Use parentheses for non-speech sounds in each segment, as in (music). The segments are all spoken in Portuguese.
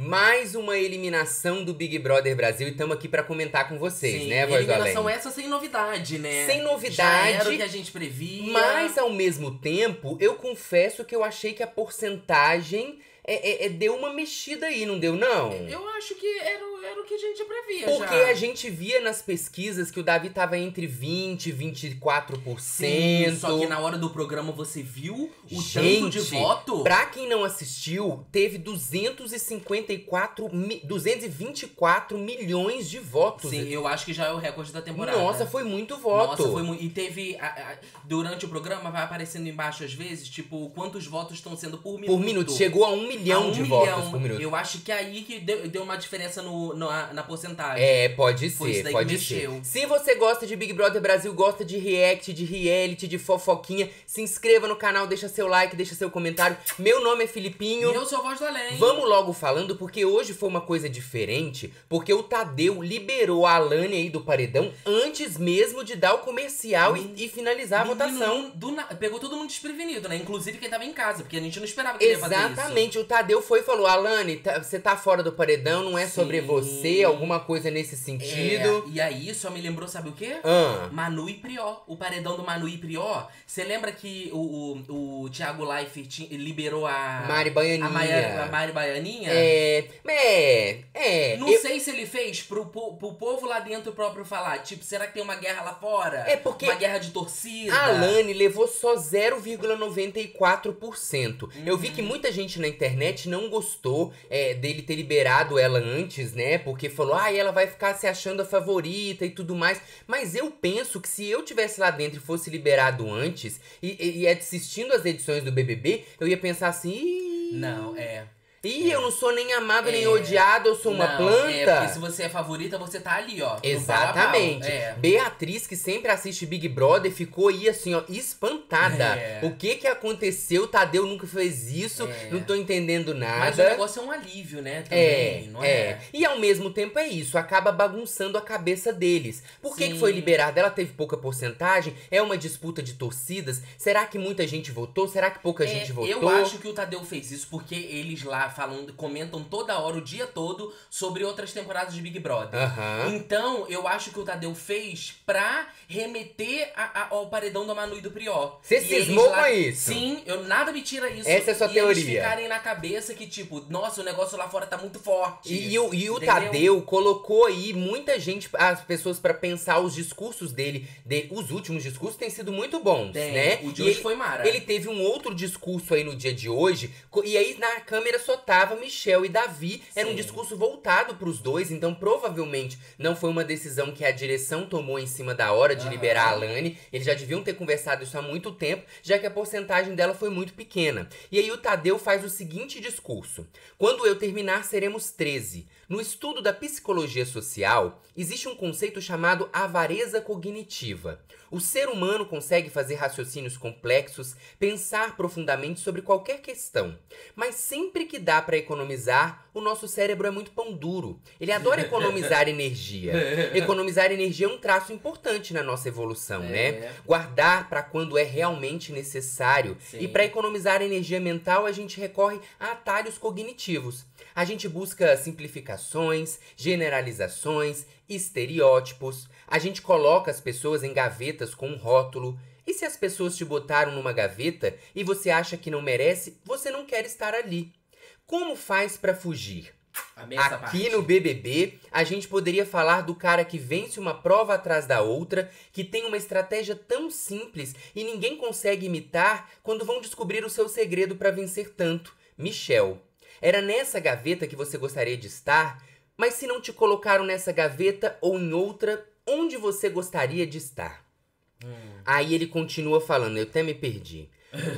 Mais uma eliminação do Big Brother Brasil e estamos aqui pra comentar com vocês, Sim, né, Voz do eliminação essa sem novidade, né? Sem Já novidade, era o que a gente previa. Mas ao mesmo tempo, eu confesso que eu achei que a porcentagem é, é- é- deu uma mexida aí, não deu, não? Eu acho que era, era o que a gente previa Porque já. a gente via nas pesquisas que o Davi tava entre 20 e 24%. Sim, só que na hora do programa você viu o Gente, tanto de voto. Pra quem não assistiu, teve 254, mi- 224 milhões de votos. Sim, eu acho que já é o recorde da temporada. Nossa, foi muito voto. Nossa, foi muito. E teve. a- a- durante o programa vai aparecendo embaixo às vezes, tipo, quantos votos estão sendo por minuto. Por minuto, chegou a um milhão A um de milhão. votos por minuto. Eu acho que aí que deu, deu uma diferença no, na, na porcentagem. É, pode Foi isso ser, daí que pode mexeu. ser. Se você gosta de Big Brother Brasil, gosta de react, de reality, de fofoquinha, se inscreva no canal, deixa seu like, deixa seu comentário. Meu nome é E Filipinho. eu sou a voz do além. Vamos logo falando, porque hoje foi uma coisa diferente, porque o Tadeu liberou a Alane aí do paredão antes mesmo de dar o comercial e, e finalizar a Menino, votação. do na- Pegou todo mundo desprevenido, né? Inclusive quem tava em casa, porque a gente não esperava que ele ia fazer isso. Exatamente, o Tadeu foi e falou: Alane, tá- você tá fora do paredão, não é sobre Sim. Você, alguma coisa nesse sentido. É, e aí só me lembrou, sabe o quê? Ah, Manu e Prió. O paredão do Manu e Prió. Você lembra que o, o, o Thiago Leifert liberou a. Mari Baianinha. A, Maia- a Mari Baianinha? É, é, é. Não eu- sei se ele fez pro, pro povo lá dentro próprio falar. Tipo, será que tem uma guerra lá fora? É porque Uma guerra de torcida. A Alane levou só 0,94%. Eu vi Uhum. que muita gente na internet não gostou é, dele ter liberado ela antes, né? Porque falou, ah, ela vai ficar se achando a favorita e tudo mais. Mas eu penso que se eu tivesse lá dentro e fosse liberado antes, e, e, e assistindo as edições do BBB, eu ia pensar assim, "Ih, Não, é. Ih, eu não sou nem amado nem É. odiado, eu sou uma Não, planta. É, porque se você é favorita, você tá ali, ó. Exatamente. É. Beatriz, que sempre assiste Big Brother, ficou aí assim, ó, espantada. É. O que que aconteceu? Tadeu nunca fez isso, É. não tô entendendo nada. Mas o negócio é um alívio, né? É, Também, não é. é? E ao mesmo tempo é isso, acaba bagunçando a cabeça deles. Por que, Sim. que foi liberada? Ela teve pouca porcentagem? É uma disputa de torcidas? Será que muita gente votou? Será que pouca É, gente votou? Eu acho que o Tadeu fez isso porque eles lá falam, comentam toda hora, o dia todo, sobre outras temporadas de Big Brother. Aham. Então, eu acho que o Tadeu fez pra remeter a- a- ao paredão do Manu e do Prió. Você cismou lá- com isso? Sim, eu nada me tira isso. Essa é a sua e teoria. eles ficarem na cabeça que, tipo, nossa, o negócio lá fora tá muito forte. E, e o, e o Entendeu? Tadeu colocou aí muita gente, as pessoas pra pensar os discursos dele, de- Os últimos discursos têm sido muito bons, Tem, né? O de E hoje ele, foi mara. ele teve um outro discurso aí no dia de hoje, e aí na câmera só tava Michel e Davi. Era um discurso voltado pros dois, então provavelmente não foi uma decisão que a direção tomou em cima da hora de Aham. liberar a Alane. Eles já deviam ter conversado isso há muito tempo, já que a porcentagem dela foi muito pequena. E aí o Tadeu faz o seguinte discurso: Quando eu terminar, seremos 13. No estudo da psicologia social, existe um conceito chamado avareza cognitiva. O ser humano consegue fazer raciocínios complexos, pensar profundamente sobre qualquer questão. Mas sempre que dá para economizar, o nosso cérebro é muito pão duro. Ele adora (laughs) economizar energia. (laughs) Economizar energia é um traço importante na nossa evolução, né? É. Guardar para quando é realmente necessário. Sim. E para economizar energia mental, a gente recorre a atalhos cognitivos. A gente busca simplificações, generalizações, estereótipos. A gente coloca as pessoas em gavetas com um rótulo. E se as pessoas te botaram numa gaveta e você acha que não merece, você não quer estar ali. Como faz para fugir? Aqui parte. no BBB, a gente poderia falar do cara que vence uma prova atrás da outra, que tem uma estratégia tão simples e ninguém consegue imitar quando vão descobrir o seu segredo para vencer tanto. Michel. Era nessa gaveta que você gostaria de estar, mas se não te colocaram nessa gaveta ou em outra, onde você gostaria de estar? Aí ele continua falando, eu até me perdi.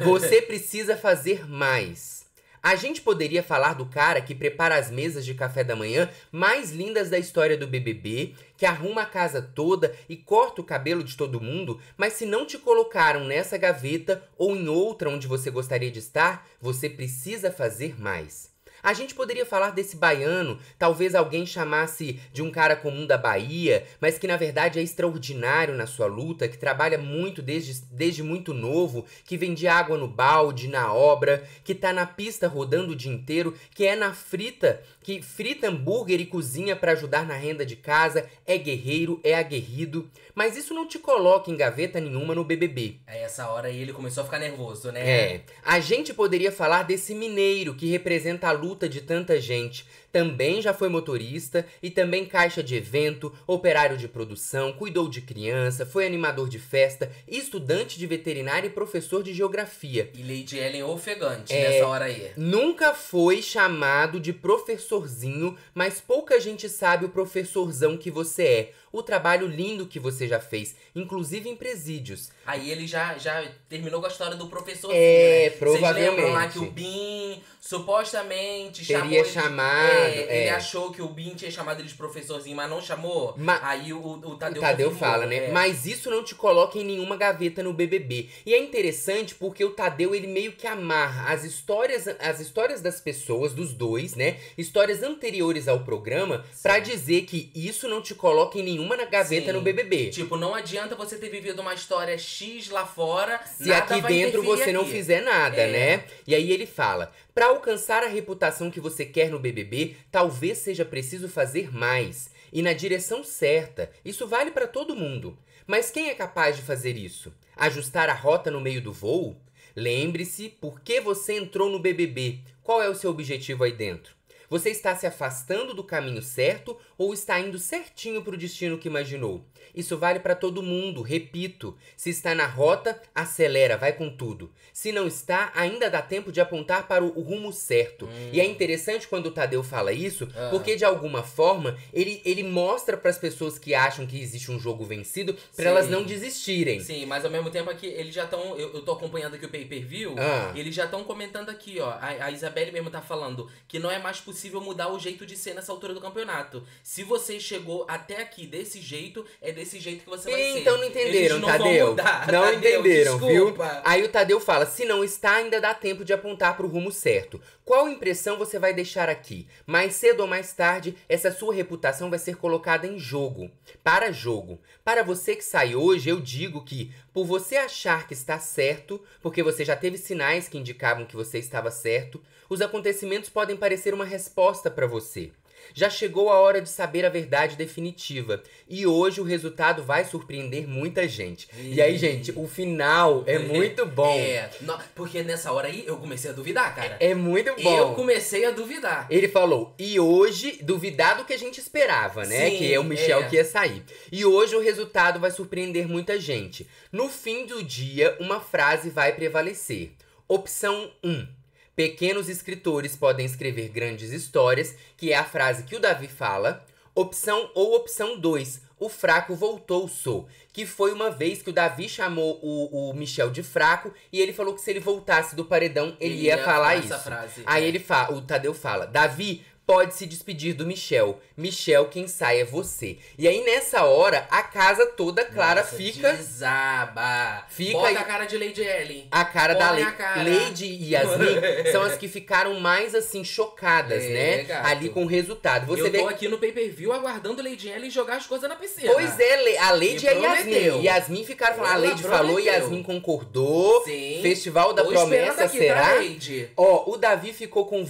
Você precisa fazer mais. A gente poderia falar do cara que prepara as mesas de café da manhã mais lindas da história do BBB, que arruma a casa toda e corta o cabelo de todo mundo, mas se não te colocaram nessa gaveta ou em outra onde você gostaria de estar, você precisa fazer mais. A gente poderia falar desse baiano, talvez alguém chamasse de um cara comum da Bahia, mas que na verdade é extraordinário na sua luta, que trabalha muito desde, desde muito novo, que vende água no balde, na obra, que tá na pista rodando o dia inteiro, que é na frita, que frita hambúrguer e cozinha para ajudar na renda de casa, é guerreiro, é aguerrido. Mas isso não te coloca em gaveta nenhuma no BBB. Aí essa hora aí ele começou a ficar nervoso, né? É. A gente poderia falar desse mineiro que representa a luta de tanta gente. Também já foi motorista e também caixa de evento, operário de produção, cuidou de criança, foi animador de festa, estudante de veterinária e professor de geografia. E Lady Ellen ofegante É. nessa hora aí. Nunca foi chamado de professorzinho, mas pouca gente sabe o professorzão que você é. O trabalho lindo que você já fez, inclusive em presídios. Aí ele já, já terminou com a história do professor. É, né? Vocês lembram lá provavelmente. que o Bin supostamente Teria chamou chamado, É, é. Ele achou que o Bin tinha chamado ele de professorzinho, mas não chamou. Ma- Aí o, o O Tadeu, Tadeu confirmou, fala, né? é. Mas isso não te coloca em nenhuma gaveta no BBB. E é interessante porque o Tadeu, ele meio que amarra as histórias, as histórias das pessoas, dos dois, né? Histórias anteriores ao programa, pra dizer que isso não te coloca em nenhuma gaveta Sim. no BBB. Tipo, não adianta você ter vivido uma história X lá fora. Se nada aqui dentro você não aqui. fizer nada, É. né? E aí ele fala: "Pra alcançar a reputação que você quer no BBB, talvez seja preciso fazer mais e na direção certa. Isso vale pra todo mundo. Mas quem é capaz de fazer isso? Ajustar a rota no meio do voo? Lembre-se por que você entrou no BBB. Qual é o seu objetivo aí dentro? Você está se afastando do caminho certo ou está indo certinho para o destino que imaginou? Isso vale para todo mundo, repito. Se está na rota, acelera, vai com tudo. Se não está, ainda dá tempo de apontar para o, rumo certo. E é interessante quando o Tadeu fala isso, Ah. porque de alguma forma ele, ele mostra para as pessoas que acham que existe um jogo vencido para elas não desistirem. Sim, mas ao mesmo tempo aqui, eles já estão. Eu, eu tô acompanhando aqui o pay per view. Ah. E eles já estão comentando aqui, ó. A, a Isabelle mesmo tá falando que não é mais possível mudar o jeito de ser nessa altura do campeonato. Se você chegou até aqui desse jeito, é desse jeito que você vai ser. Então não entenderam, não Tadeu. mudar, não (laughs) Tadeu, entenderam, viu? desculpa. Aí o Tadeu fala: se não está, ainda dá tempo de apontar para o rumo certo. Qual impressão você vai deixar aqui? Mais cedo ou mais tarde, essa sua reputação vai ser colocada em jogo. Para jogo. Para você que sai hoje, eu digo que, por você achar que está certo, porque você já teve sinais que indicavam que você estava certo, os acontecimentos podem parecer uma resposta para você. Já chegou a hora de saber a verdade definitiva. E hoje o resultado vai surpreender muita gente. E aí, gente, o final é (laughs) muito bom. É, porque nessa hora aí eu comecei a duvidar, cara. É muito bom. Eu comecei a duvidar. Ele falou, e hoje, duvidar do que a gente esperava, né? Sim, que é o Michel é. que ia sair. E hoje o resultado vai surpreender muita gente. No fim do dia, uma frase vai prevalecer. Opção 1. Pequenos escritores podem escrever grandes histórias, que é a frase que o Davi fala. Opção ou opção 2. O fraco voltou, sou. Que foi uma vez que o Davi chamou o, o Michel de fraco e ele falou que se ele voltasse do paredão, ele, ia, falar essa isso. frase. Aí É. ele fala, o Tadeu fala, Davi pode se despedir do Michel. Michel, quem sai é você. E aí nessa hora, a casa toda, Clara, Nossa, fica Desaba. Fica Bota a cara de Lady Ellen. a cara da Le cara. Lady e Yasmin (laughs) são as que ficaram mais assim chocadas, É, né? gato. Ali com o resultado. Você eu vê tô aqui no pay-per-view aguardando Lady Ellen jogar as coisas na piscina. Pois é, a Lady e prometeu. Yasmin. Yasmin ficaram falando, a Lady falou, prometeu. Yasmin concordou. Sim. Festival da Tô Promessa será? Tá, Lady? Ó, o Davi ficou com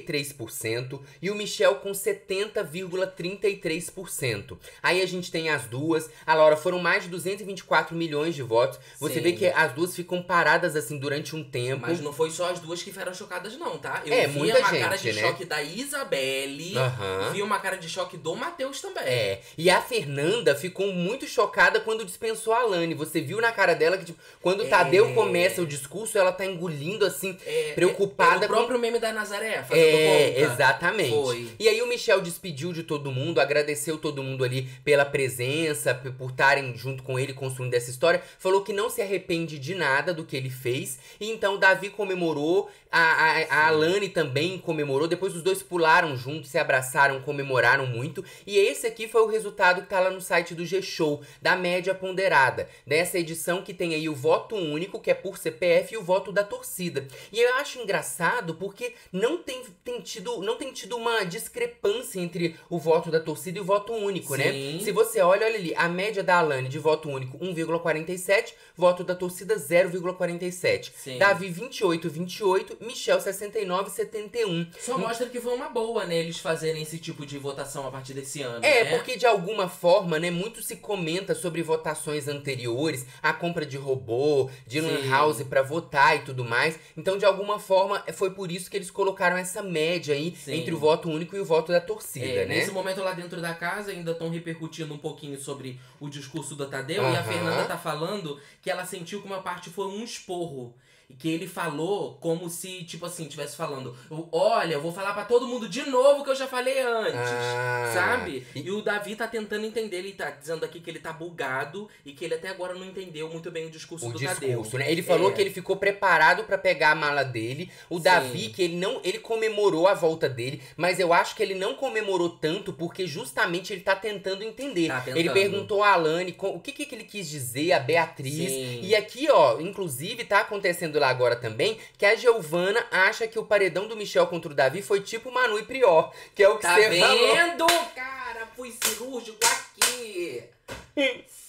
28,73% e o Michel com 70,33%. Aí a gente tem as duas. A Laura foram mais de 224 milhões de votos. Você Sim. vê que as duas ficam paradas assim durante um tempo. Mas não foi só as duas que ficaram chocadas, não, tá? Eu É, vi muita uma gente, cara de né? choque da Isabelle. Aham. Vi uma cara de choque do Matheus também. É, e a Fernanda ficou muito chocada quando dispensou a Lani. Você viu na cara dela que, tipo, quando o É. Tadeu começa o discurso, ela tá engolindo assim, É, preocupada é, é o próprio meme da Nazaré, com. Fazendo É, conta. exatamente. Foi. E aí o Michel despediu de todo mundo, agradeceu todo mundo ali pela presença, por estarem junto com ele construindo essa história. Falou que não se arrepende de nada do que ele fez. E então Davi comemorou, a, a, a Alane também comemorou. Depois os dois pularam juntos, se abraçaram, comemoraram muito. E esse aqui foi o resultado que tá lá no site do G-Show, da média ponderada. Dessa edição que tem aí o voto único, que é por CPF, e o voto da torcida. E eu acho engraçado porque não tem, tem, tido, não tem tido uma discrepância entre o voto da torcida e o voto único, né? Sim. Se você olha, olha ali, a média da Alane de voto único 1,47, voto da torcida 0,47. Sim. Davi 28, 28, Michel 69, 71. Só mostra que foi uma boa, né, eles fazerem esse tipo de votação a partir desse ano. É, né? porque de alguma forma, né, muito se comenta sobre votações anteriores, a compra de robô, de lan Sim. house pra votar e tudo mais. Então, de alguma forma, foi por isso que eles colocaram essa média aí Sim. entre o voto único e o voto da torcida, É, né? Nesse momento lá dentro da casa ainda estão repercutindo um pouquinho sobre o discurso do Tadeu e a. Fernanda tá falando que ela sentiu que uma parte foi um esporro. E que ele falou como se, tipo assim, tivesse falando: Olha, eu vou falar pra todo mundo de novo que eu já falei antes. Ah, Sabe? e- E... o Davi tá tentando entender, ele tá dizendo aqui que ele tá bugado e que ele até agora não entendeu muito bem o discurso O do discurso, Tadeu. né? Ele falou É. que ele ficou preparado pra pegar a mala dele. O Sim. Davi, que ele não. Ele comemorou a volta dele, mas eu acho que ele não comemorou tanto porque justamente ele tá tentando entender. Tá tentando. Ele perguntou a Alane o que, que ele quis dizer, a Beatriz. Sim. E aqui, ó, inclusive tá acontecendo lá agora também que a Giovana acha que o paredão do Michel contra o Davi foi tipo Manu e Prior, que é o que Tá você falou. vendo? Cara, fui cirúrgico aqui.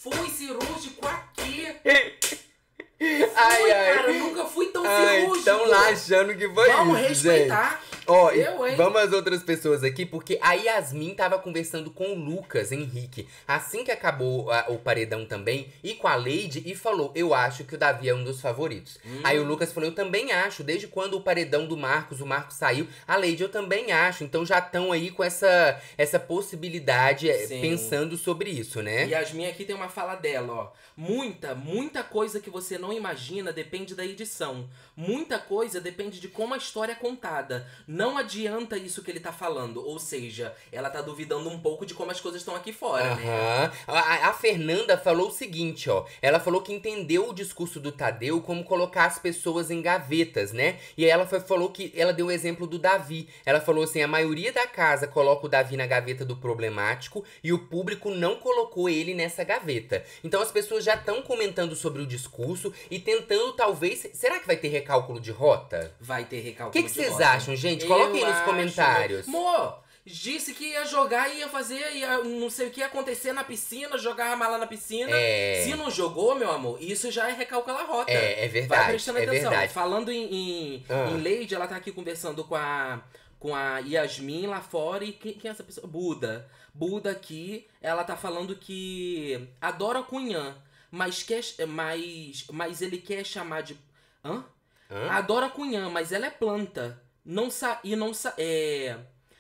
Fui cirúrgico aqui. Ai, Fui, ai. cara, eu nunca fui tão Ai, cirúrgico. estão lá achando que foi Vamos isso, gente. Ó, Eu, hein? vamos às outras pessoas aqui, porque a Yasmin tava conversando com o Lucas Henrique assim que acabou a- o paredão também, e com a Lady, e falou: Eu acho que o Davi é um dos favoritos. Hum. Aí o Lucas falou: Eu também acho. Desde quando o paredão do Marcos, o Marcos saiu, a Lady eu também acho. Então já estão aí com essa, essa possibilidade, é, Sim. pensando sobre isso, né? Yasmin aqui tem uma fala dela, ó. Muita, muita coisa que você não imagina depende da edição. Muita coisa depende de como a história é contada. Não adianta isso que ele tá falando. Ou seja, ela tá duvidando um pouco de como as coisas estão aqui fora, né? Aham. A, a Fernanda falou o seguinte, ó. Ela falou que entendeu o discurso do Tadeu como colocar as pessoas em gavetas, né? E aí ela foi- falou que ela deu o exemplo do Davi. Ela falou assim: a maioria da casa coloca o Davi na gaveta do problemático e o público não colocou ele nessa gaveta. Então as pessoas já estão comentando sobre o discurso e tentando, talvez. Será que vai ter recálculo de rota? Vai ter O recalque que que vocês acham, gente? Coloquem aí nos comentários. Amor, disse que ia jogar, ia fazer, ia não sei o que ia acontecer na piscina, jogar a mala na piscina. É. Se não jogou, meu amor, isso já é recalcular a rota. É, é Vai verdade. prestando é atenção. verdade. Falando em, em, Ah. em Lady, ela tá aqui conversando com a, com a Yasmin lá fora. E quem, quem é essa pessoa? Buda. Buda aqui, ela tá falando que adora Cunhã, mas, quer, mas, mas ele quer chamar de. Hã? Hã? Adora Cunhã, mas ela é planta. Não sa e não sa é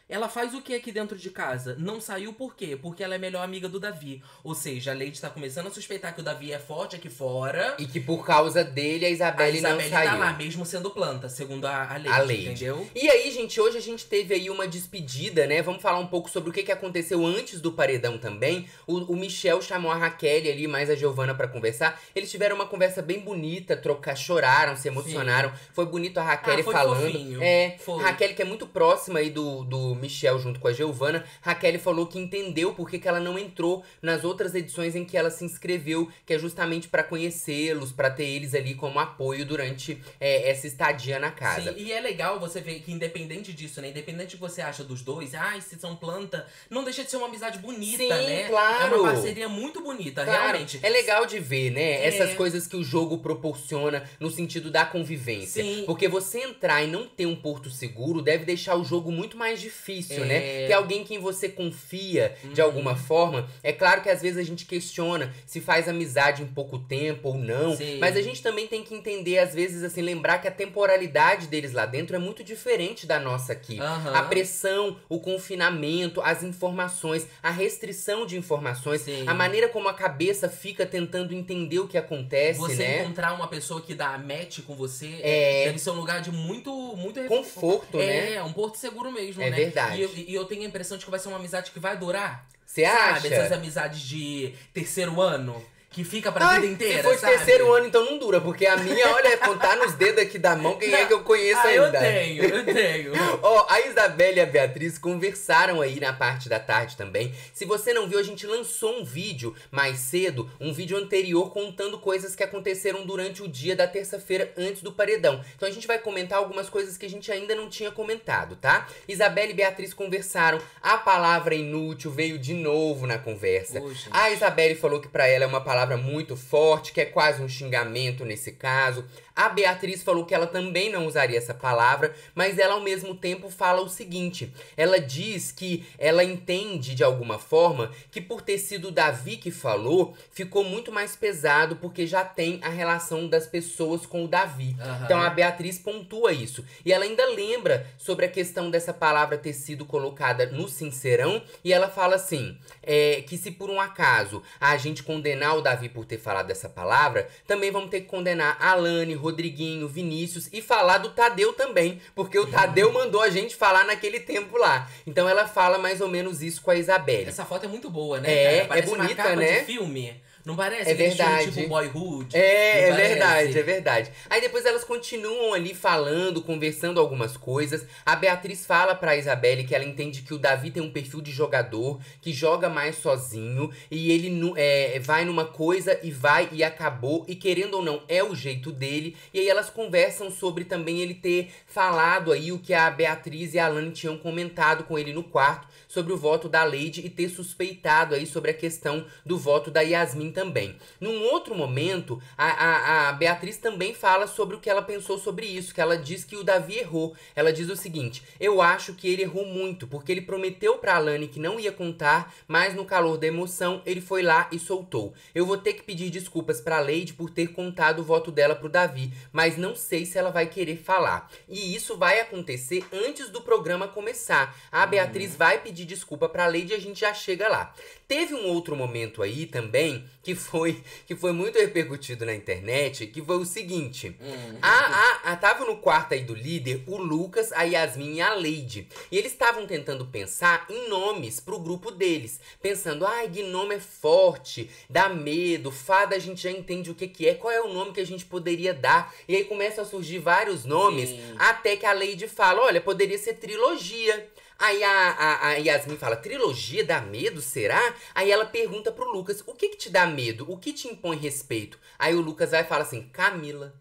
ela faz o que aqui dentro de casa? Não saiu por quê? Porque ela é melhor amiga do Davi. Ou seja, a Leite tá começando a suspeitar que o Davi é forte aqui fora. E que por causa dele a A Isabelle, Isabelle não saiu. tá lá, mesmo sendo planta, segundo a, a Leite, A Leite. entendeu? E aí, gente, hoje a gente teve aí uma despedida, né? Vamos falar um pouco sobre o que, que aconteceu antes do paredão também. O, o Michel chamou a Raquel ali, mais a Giovana pra conversar. Eles tiveram uma conversa bem bonita, trocar, choraram, se emocionaram. Foi bonito a Raquel Ah, foi falando. fofinho. É, Foi. Raquel que é muito próxima aí do, do Michel junto com a Giovana. Raquel falou que entendeu por que, que ela não entrou nas outras edições em que ela se inscreveu, que é justamente pra conhecê-los, pra ter eles ali como apoio durante é, essa estadia na casa. Sim, e é legal você ver que independente disso, né? Independente do que você acha dos dois, ai, se são planta, não deixa de ser uma amizade bonita, Sim, né? claro. É uma parceria muito bonita, Claro, realmente. É legal de ver, né? É. Essas coisas que o jogo proporciona no sentido da convivência. Sim. Porque você entrar e não ter um porto seguro deve deixar o jogo muito mais difícil. Difícil, É. né? Ter alguém quem você confia de Uhum. alguma forma. É claro que às vezes a gente questiona se faz amizade em pouco tempo ou não. Sim. Mas a gente também tem que entender, às vezes, assim, lembrar que a temporalidade deles lá dentro é muito diferente da nossa aqui. Aham. A pressão, o confinamento, as informações, a restrição de informações, Sim. a maneira como a cabeça fica tentando entender o que acontece, Você né? encontrar uma pessoa que dá match com você É. deve ser um lugar de muito, muito Conforto, é, né? um porto seguro mesmo, É né? verdade. E eu, e eu tenho a impressão de que vai ser uma amizade que vai durar. Você acha? Sabe? Essas amizades de terceiro ano, que fica pra Ai, vida inteira, se for sabe? terceiro ano, então não dura, porque a minha, olha, é contar nos dedos aqui da mão quem é que eu conheço Ah, ainda. eu tenho, eu tenho. (laughs) Ó, a Isabelle e a Beatriz conversaram aí na parte da tarde também. Se você não viu, a gente lançou um vídeo mais cedo, um vídeo anterior contando coisas que aconteceram durante o dia da terça-feira antes do paredão. Então a gente vai comentar algumas coisas que a gente ainda não tinha comentado, tá? Isabelle e Beatriz conversaram, a palavra inútil veio de novo na conversa. Poxa. A Isabelle falou que pra ela é uma palavra muito forte, que é quase um xingamento nesse caso. A Beatriz falou que ela também não usaria essa palavra, mas ela ao mesmo tempo fala o seguinte: ela diz que ela entende de alguma forma que por ter sido o Davi que falou, ficou muito mais pesado porque já tem a relação das pessoas com o Davi. Aham. Então a Beatriz pontua isso. E ela ainda lembra sobre a questão dessa palavra ter sido colocada no Sincerão. E ela fala assim: é, que se por um acaso a gente condenar o Davi por ter falado essa palavra, também vamos ter que condenar a Alane, Rodriguinho, Vinícius e falar do Tadeu também. Porque o Tadeu (laughs) mandou a gente falar naquele tempo lá. Então ela fala mais ou menos isso com a Isabelle. Essa foto é muito boa, né? É, cara? Parece é bonita, uma capa né? de filme. Não parece? É filme verdade. tipo Boyhood. É, é parece? verdade, é verdade. Aí depois elas continuam ali falando, conversando algumas coisas. A Beatriz fala pra Isabelle que ela entende que o Davi tem um perfil de jogador, que joga mais sozinho, e ele nu- é, vai numa coisa e vai e acabou, e querendo ou não, é o jeito dele. E aí elas conversam sobre também ele ter falado aí o que a Beatriz e a Alane tinham comentado com ele no quarto sobre o voto da Lady e ter suspeitado aí sobre a questão do voto da Yasmin também. Num outro momento, a, a, a Beatriz também fala sobre o que ela pensou sobre isso, que ela diz que o Davi errou. Ela diz o seguinte: eu acho que ele errou muito, porque ele prometeu pra Alane que não ia contar, mas no calor da emoção ele foi lá e soltou. Eu vou ter que pedir desculpas pra Lady por ter contado o voto dela pro Davi, mas não sei se ela vai querer falar. E isso vai acontecer antes do programa começar. A Beatriz vai pedir desculpa pra Lady e a gente já chega lá. Teve um outro momento aí também que foi que foi muito repercutido na internet, que foi o seguinte. Hum. A, a, a- tava no quarto aí do líder o Lucas, a Yasmin e a Lady. E eles estavam tentando pensar em nomes pro grupo deles. Pensando, ai, Gnome é forte, dá medo, fada a gente já entende o que que é, qual é o nome que a gente poderia dar. E aí começam a surgir vários nomes, Sim. até que a Lady fala, olha, poderia ser trilogia. Aí a, a, a Yasmin fala, trilogia dá medo, será? Aí ela pergunta pro Lucas, o que que te dá medo? O que te impõe respeito? Aí o Lucas vai e fala assim, Camila.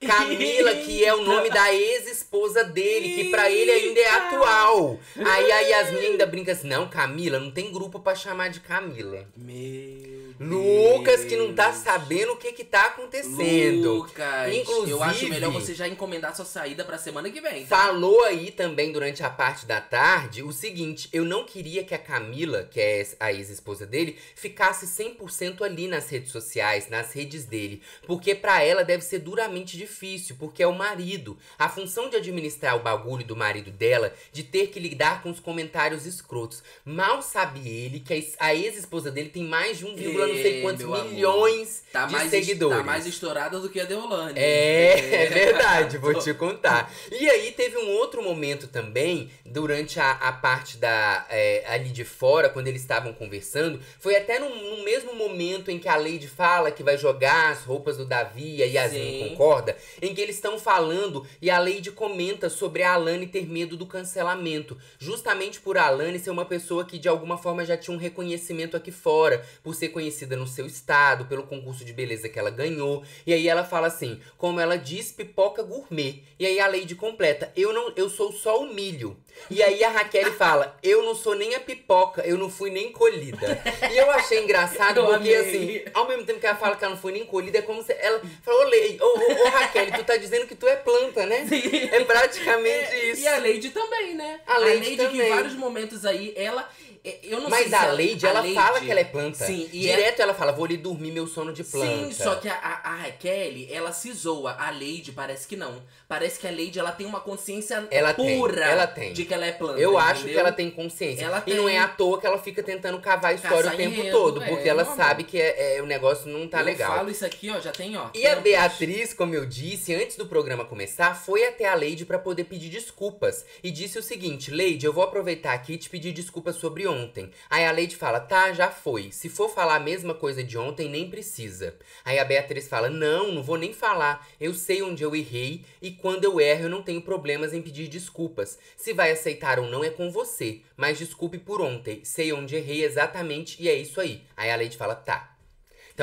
(laughs) Camila, que é o nome da ex-esposa dele, que pra ele ainda é atual. Aí a Yasmin ainda brinca assim, não, Camila, não tem grupo pra chamar de Camila. Meu Lucas que não tá sabendo o que que tá acontecendo. Lucas, Inclusive- eu acho melhor você já encomendar sua saída pra semana que vem. tá? Falou aí também durante a parte da tarde o seguinte: eu não queria que a Camila, que é a ex-esposa dele, ficasse 100% ali nas redes sociais, nas redes dele. Porque pra ela deve ser duramente difícil, porque é o marido. A função de administrar o bagulho do marido dela, de ter que lidar com os comentários escrotos. Mal sabe ele que a ex- a ex-esposa dele tem mais de 1, não sei quantos milhões Tá de mais, seguidores. tá mais estourada do que a Deolane. É, é verdade, vou (laughs) te contar. E aí teve um outro momento também, durante a, a parte da é, ali de fora, quando eles estavam conversando, foi até no, no mesmo momento em que a Lady fala que vai jogar as roupas do Davi e a Yasmin concorda, em que eles estão falando e a Lady comenta sobre a Alane ter medo do cancelamento, justamente por a Alane ser uma pessoa que de alguma forma já tinha um reconhecimento aqui fora, por ser conhecida no seu estado, pelo concurso de beleza que ela ganhou. E aí ela fala assim, como ela diz, pipoca gourmet. E aí a Lady completa, eu não, eu sou só o milho. E aí a Raquel (laughs) fala: Eu não sou nem a pipoca, eu não fui nem colhida. E eu achei engraçado (laughs) porque, assim, ao mesmo tempo que ela fala que ela não foi nem colhida, é como se ela falou: Ô, Lei, ô, ô, ô, Raquel, tu tá dizendo que tu é planta, né? Sim. É praticamente É, isso. E a Lady também, né? A Lady que também. em vários momentos aí, ela. É, Eu não sei Mas se a ela- Lady, a ela Lady- fala que ela é planta. Sim, e é- Direto ela fala: Vou lhe dormir meu sono de planta. Sim, só que a, a, a Raquel, ela se zoa. A Lady parece que não. Parece que a Lady, ela tem uma consciência Ela tem, pura ela tem. de que ela é planta. Eu acho entendeu? que ela tem consciência. Ela e não tem. é à toa que ela fica tentando cavar a história Caçar o tempo enredo, todo. é, Porque ela não, sabe que é, é, o negócio não tá eu legal. falo isso aqui, ó, já tem, ó. E a. Beatriz, como eu disse, antes do programa começar, foi até a Lady pra poder pedir desculpas. E disse o seguinte: Lady, eu vou aproveitar aqui e te pedir desculpas sobre ontem. Aí a Lady fala: tá, já foi. Se for falar a mesma coisa de ontem, nem precisa. Aí a Beatriz fala: não, não vou nem falar. Eu sei onde eu errei e quando eu erro, eu não tenho problemas em pedir desculpas. Se vai aceitar ou não é com você. Mas desculpe por ontem. Sei onde errei exatamente e é isso aí. Aí a Lady fala: tá.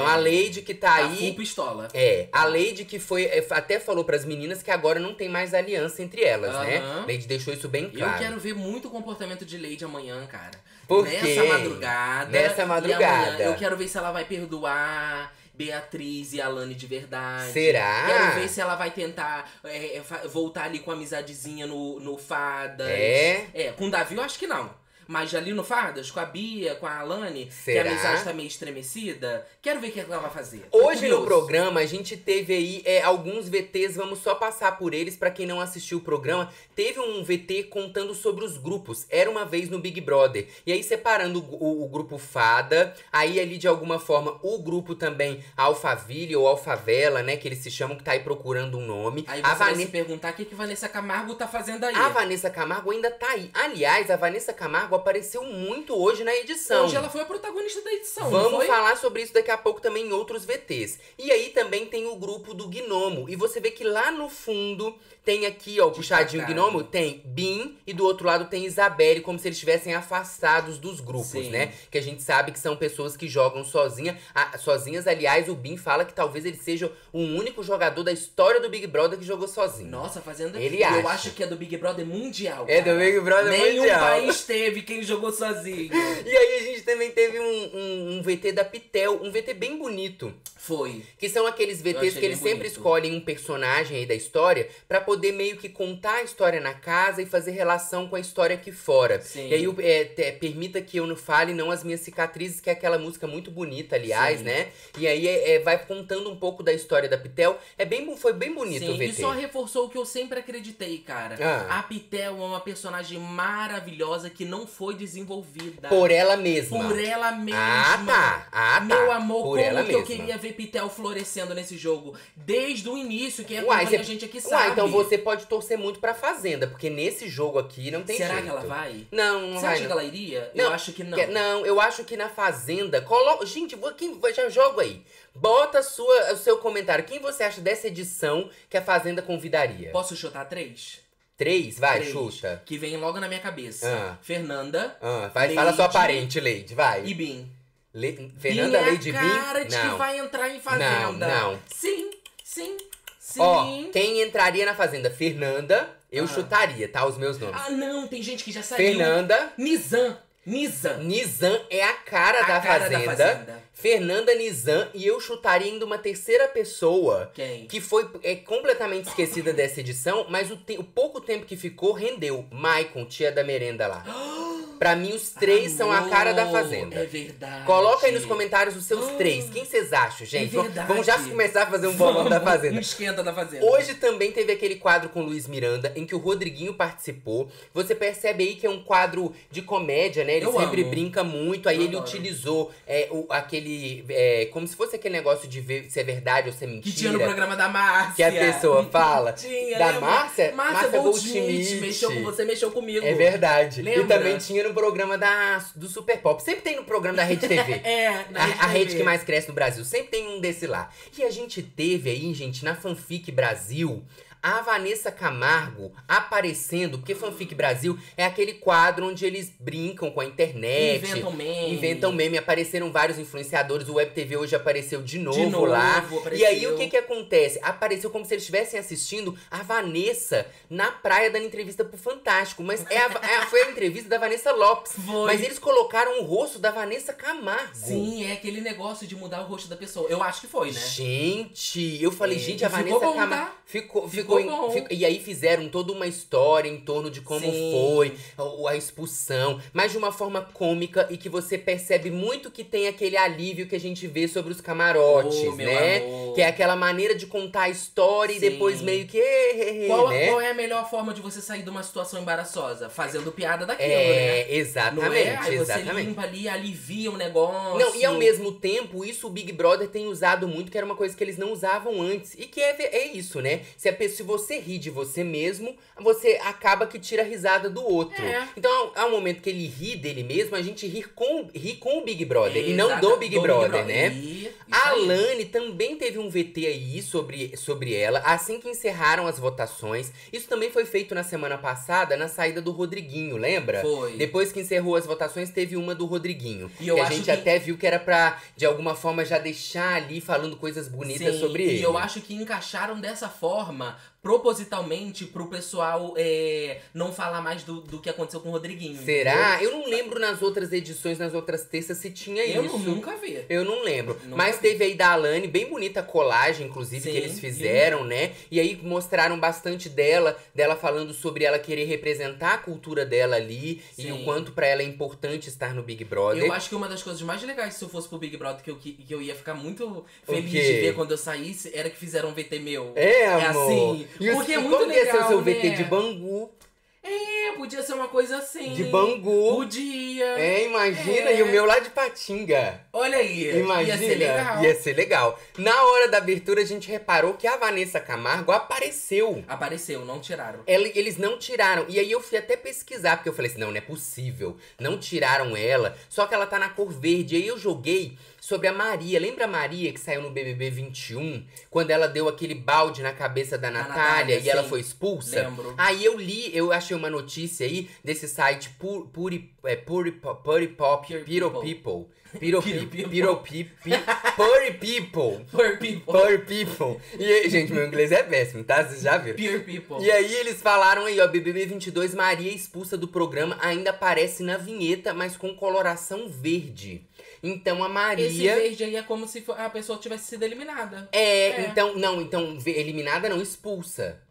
Então a Lady que tá Tá aí. full pistola. É, a Lady que foi. é, até falou pras meninas que agora não tem mais aliança entre elas, né? Aham. Lady deixou isso bem claro. Eu quero ver muito o comportamento de Lady amanhã, cara. Por Nessa quê? madrugada. Nessa madrugada. amanhã eu quero ver se ela vai perdoar Beatriz e Alane de verdade. Será? Quero ver se ela vai tentar é, é, voltar ali com a amizadezinha no, no Fadas. É? É, com o Davi eu acho que não. Mas ali no Fadas, com a Bia, com a Alane, que Será? a amizade tá meio estremecida, quero ver o que ela vai fazer. Hoje no programa a gente teve aí é, alguns VTs, vamos só passar por eles pra quem não assistiu o programa. Teve um VT contando sobre os grupos. Era uma vez no Big Brother. E aí separando o, o- o grupo Fada, aí ali de alguma forma o grupo também Alphaville ou Alfavela, né, que eles se chamam, que tá aí procurando um nome. Aí a você vai se perguntar o que, que Vanessa Camargo tá fazendo aí. A Vanessa Camargo ainda tá aí. Aliás, a Vanessa Camargo apareceu muito hoje na edição. Hoje ela foi a protagonista da edição, Vamos falar sobre isso daqui a pouco também em outros VTs. E aí também tem o grupo do Gnomo. E você vê que lá no fundo tem aqui, ó, o puxadinho. Gnomo, tem Bin e do outro lado tem Isabelle, como se eles estivessem afastados dos grupos, Sim. né? Que a gente sabe que são pessoas que jogam sozinha, ah, sozinhas. Aliás, o Bin fala que talvez ele seja o único jogador da história do Big Brother que jogou sozinho. Nossa, fazendo. Ele eu acha. acho que é do Big Brother mundial. É cara. do Big Brother Nenhum mundial. país teve quem jogou sozinho. (laughs) E aí a gente também teve um, um, um VT da Pitel, um VT bem bonito. Foi. Que são aqueles VTs que eles sempre bonito. escolhem um personagem aí da história pra poder meio que contar a história na casa e fazer relação com a história aqui fora. Sim. E aí, é, te- permita que eu não fale não as minhas cicatrizes, que é aquela música muito bonita, aliás, Sim. né? E aí é, é, vai contando um pouco da história da Pitel. É bem, foi bem bonito Sim, o e VT. só reforçou o que eu sempre acreditei, cara. Ah. A Pitel é uma personagem maravilhosa que não foi desenvolvida. Por ela mesma. Por ela mesma. Ah, tá. Ah, tá. Meu amor, Por como ela que eu mesma. queria ver Pitel florescendo nesse jogo? Desde o início, quem Uai, acompanha cê- a gente aqui Uai, sabe. então você pode torcer muito pra Fazenda, porque nesse jogo aqui não tem Será jeito. que ela vai? Não, não Você vai. acha não. que ela iria? Não, eu acho que não. Que- não, eu acho que na Fazenda. Colo... Gente, vou- quem... já jogo aí. Bota sua, o seu comentário. Quem você acha dessa edição que a Fazenda convidaria? Posso chutar três? Três? Vai, Três. chuta. Que vem logo na minha cabeça. Ah. Fernanda Ah, vai, Leide. fala sua parente, Leide, vai. e Bin. Le... Fernanda Bin é a cara de Não. que vai entrar em Fazenda. Não, não. Sim, sim, sim. Ó, quem entraria na Fazenda? Fernanda, eu Ah. chutaria, tá? Os meus nomes. Ah, não, tem gente que já saiu. Fernanda, Nizam. Nizam. Nizam é a cara, A da, cara da fazenda. Fazenda. Fernanda Nizam e eu chutaria ainda uma terceira pessoa Quem? que foi é, completamente esquecida (laughs) dessa edição, mas o, te- o pouco tempo que ficou rendeu. Maicon, tia da merenda lá. (gasps) (gasps) Pra mim, os três são a cara da Amor, Fazenda. É verdade. Coloca aí nos comentários os seus três. Quem vocês acham, gente? É verdade. Vamos já começar a fazer um bolão da Fazenda. Um esquenta da Fazenda. Hoje também teve aquele quadro com o Luiz Miranda, em que o Rodriguinho participou. Você percebe aí que é um quadro de comédia, né? Ele Eu sempre amo. brinca muito. Aí Eu ele utilizou é, o, aquele. é, como se fosse aquele negócio de ver se é verdade ou se é mentira. Que tinha no programa da Márcia. que a pessoa (laughs) fala. Tinha, da lembra? Márcia? Márcia Goldschmidt. Goldschmidt. Mexeu com você, mexeu comigo. É verdade. Lembra? E também tinha no programa da, do Super Pop. Sempre tem no programa da Rede TV. (laughs) É, na A, Rede a rede que mais cresce no Brasil. Sempre tem um desse lá. E a gente teve aí, gente, na Fanfic Brasil, a Vanessa Camargo aparecendo, porque Fanfic Brasil é aquele quadro onde eles brincam com a internet. Inventam meme. Inventam meme, apareceram vários influenciadores, o Web TV hoje apareceu de novo, De novo, lá. apareceu. E aí o que que acontece? Apareceu como se eles estivessem assistindo a Vanessa na praia dando entrevista pro Fantástico, mas é a- é a- foi a entrevista da Vanessa Lopes. Foi. Mas eles colocaram o rosto da Vanessa Camargo. Sim, é aquele negócio de mudar o rosto da pessoa. Eu acho que foi, né? Gente, eu falei, É, gente, a Vanessa Camargo tá? ficou, Ficou ficou, em- bom. fico- e aí fizeram toda uma história em torno de como Sim. foi a, a expulsão, mas de uma forma cômica e que você percebe muito que tem aquele alívio que a gente vê sobre os camarotes, Oh, né? Que é aquela maneira de contar a história e Sim. depois meio que, Qual, né? qual é a melhor forma de você sair de uma situação embaraçosa? Fazendo piada daquilo, né? É, Não exatamente, é? Aí você exatamente. limpa ali, alivia o negócio. Não, e ao mesmo tempo, isso o Big Brother tem usado muito, que era uma coisa que eles não usavam antes. E que é, é isso, né? Se, a pessoa, se você ri de você mesmo, você acaba que tira a risada do outro. É. Então, há um momento que ele ri dele mesmo, a gente ri com, ri com o Big Brother. E não Exata- do Big Brother, né? E- A aí. Lani também teve um VT aí sobre, sobre ela, assim que encerraram as votações. Isso também foi feito na semana passada, na saída do Rodriguinho, lembra? Foi. Depois que encerrou as votações, teve uma do Rodriguinho. E eu que a gente que- até viu que era pra, de alguma forma, já deixar ali falando coisas bonitas Sim, sobre e ele. eu acho que encaixaram dessa forma, propositalmente, pro pessoal é, não falar mais do, do que aconteceu com o Rodriguinho. Será? Eu não lembro nas outras edições, nas outras terças, se tinha entendeu? Eu isso. nunca vi. Eu não lembro. Nunca Mas vi. teve aí da Alane, bem bonita a colagem, inclusive, Sim, que eles fizeram, né? E aí mostraram bastante dela, dela falando sobre ela querer representar a cultura dela ali e Sim. o quanto pra ela é importante estar no Big Brother. Eu acho que uma das coisas mais legais se eu fosse pro Big Brother que eu, que, que eu ia ficar muito feliz de ver quando eu saísse era que fizeram um VT meu. É, É amor. assim, E porque é muito como que ia ser o legal, seu VT né? de Bangu? É, podia ser uma coisa assim. De Bangu. Podia. É, imagina. É. E o meu lá de Patinga. Olha aí. Imagina. Ia ser legal. Ia ser legal. Na hora da abertura, a gente reparou que a Vanessa Camargo apareceu. Apareceu, não tiraram. Ela- eles não tiraram. E aí eu fui até pesquisar, porque eu falei assim: não, não é possível. Não tiraram ela. Só que ela tá na cor verde. E aí eu joguei sobre a Maria. Lembra a Maria que saiu no BBB 21? Quando ela deu aquele balde na cabeça da Natália, Natália, e ela sim. foi expulsa? Lembro. Aí eu li, eu achei uma notícia aí desse site Puri, Puri, é, Puri, Puri Pop, Pure Piro People. People. Piro (laughs) Pure People. People. Piro People. (laughs) Puri People. Pure People. E, aí, gente, meu inglês é péssimo, tá? Vocês já viram? Pure people. E aí eles falaram aí, ó, BBB 22, Maria expulsa do programa, ainda aparece na vinheta, mas com coloração verde. Então a Esse Maria... verde aí é como se a pessoa tivesse sido eliminada. É, É. então, não, então, eliminada não, expulsa.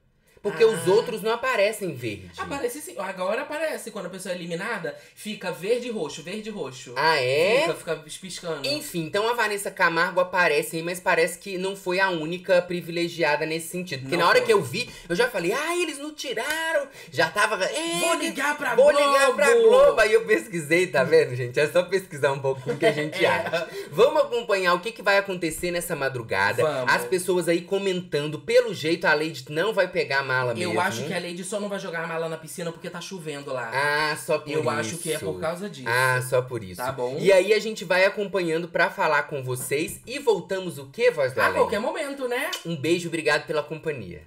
Porque Ah. os outros não aparecem verde. Aparece sim. Agora aparece. Quando a pessoa é eliminada, fica verde e roxo, verde roxo. Ah, é? Fica, fica piscando. Enfim, então a Vanessa Camargo aparece aí, mas parece que não foi a única privilegiada nesse sentido. Porque Não na hora foi. que eu vi, eu já falei, ah, eles não tiraram. Já tava. "É, Vou ligar pra Vou Globo. ligar pra Globo. Aí eu pesquisei, tá vendo, gente? É só pesquisar um pouquinho que a gente (laughs) É. acha. Vamos acompanhar o que, que vai acontecer nessa madrugada. Vamos. As pessoas aí comentando. Pelo jeito, a Lady não vai pegar mala Eu mesmo. acho que a Lady só não vai jogar a mala na piscina porque tá chovendo lá. Ah, só por Eu isso. acho que é por causa disso. Ah, só por isso. Tá bom. E aí a gente vai acompanhando pra falar com vocês e voltamos o que, Voz do a Além? qualquer momento, né? Um beijo, obrigado pela companhia.